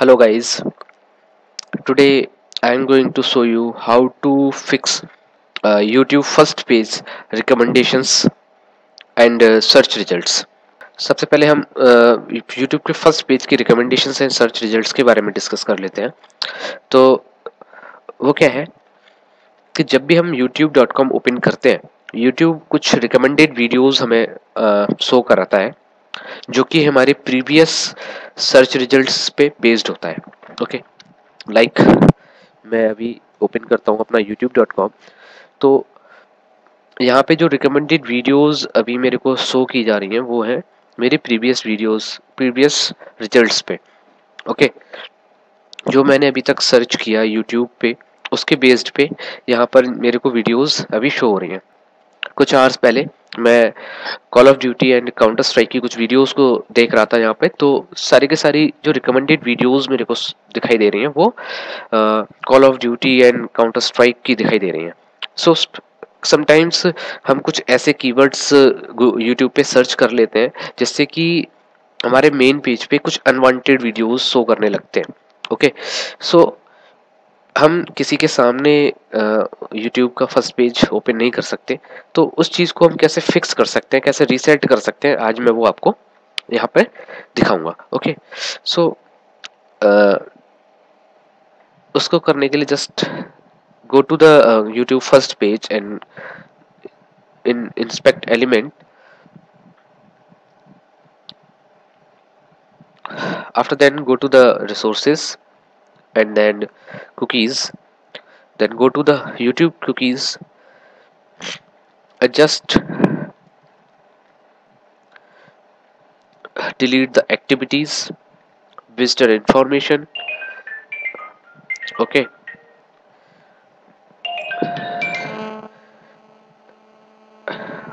hello guys today i am going to show you how to fix uh, youtube first page recommendations and uh, search results सबसे पहले हम uh, के first page की recommendation and search results के बारे में discuss कर लेते हैं तो वो क्या है कि जब भी हम youtube.com ओपन करते हैं YouTube कुछ रिकमेंडेड वीडियोस हमें शो uh, कराता है जो कि हमारे प्रीवियस सर्च रिजल्ट्स पे बेस्ड होता है ओके लाइक like, मैं अभी ओपन करता हूँ अपना youtube.com तो यहाँ पे जो रिकमेंडेड वीडियोस अभी मेरे को शो की जा रही हैं वो है मेरे प्रीवियस वीडियोस प्रीवियस रिजल्ट्स पे ओके जो मैंने अभी तक सर्च किया यूट्यूब पे उसके बेस्ड पे यहाँ पर मेरे को वीडियोस अभी शो हो रही हैं। कुछ आवर्स पहले मैं call of duty and counter strike की कुछ वीडियोस को देख रहा था यहाँ पे तो सारी के सारी जो रिकमेंडेड वीडियोस मेरे को दिखाई दे रही हैं वो call of duty and counter strike की दिखाई दे रही हैं सो समटाइम्स हम कुछ ऐसे कीवर्ड्स यूट्यूब पे सर्च कर लेते हैं जिससे कि हमारे मेन पेज पे कुछ अनवांटेड वीडियोस शो करने लगते हैं ओके? सो so, हम किसी के सामने यूट्यूब का फ़र्स्ट पेज ओपन नहीं कर सकते तो उस चीज़ को हम कैसे फिक्स कर सकते हैं, कैसे रीसेट कर सकते हैं, आज मैं वो आपको यहाँ पे दिखाऊँगा ओके सो उसको करने के लिए just go to the YouTube first page and in inspect element after then, go to the resources. And then cookies then go to the YouTube cookies adjust delete the activities visitor information okay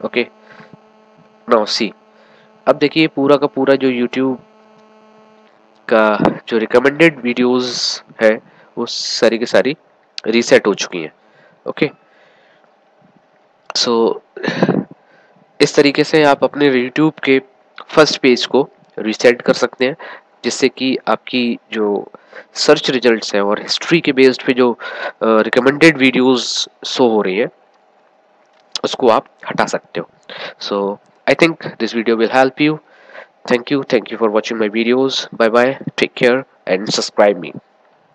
okay now see अब देखिए पूरा का पूरा जो YouTube का जो recommended videos है, वो सारी की सारी रीसेट हो चुकी हैं ओके सो इस तरीके से आप अपने यूट्यूब के फ़र्स्ट पेज को रीसेट कर सकते हैं, जिससे कि आपकी जो सर्च रिजल्ट्स हैं और हिस्ट्री के बेस्ड पे जो रिकमेंडेड वीडियोस शो हो रही है, उसको आप हटा सकते हो। So I think this video will help you thank you. Thank you for watching my videos. Bye bye take care and subscribe me